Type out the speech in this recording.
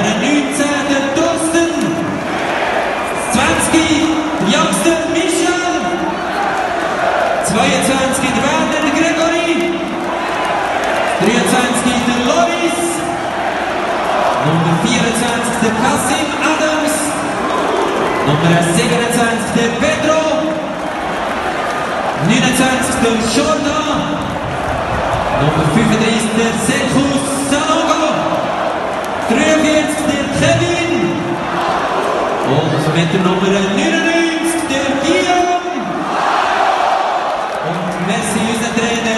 Nummer 19, der Thorsten. 20, Jobster Michel. 22, der Werner Gregory. 23, der Loris. Nummer 24, der Kasim Adams. Nummer 27, der Pedro. 29, der Schorna. Nummer 35, der Se europeisk del Kevin. Og som heter nummeret nyrelynsk del Kian. Og Messi 103 del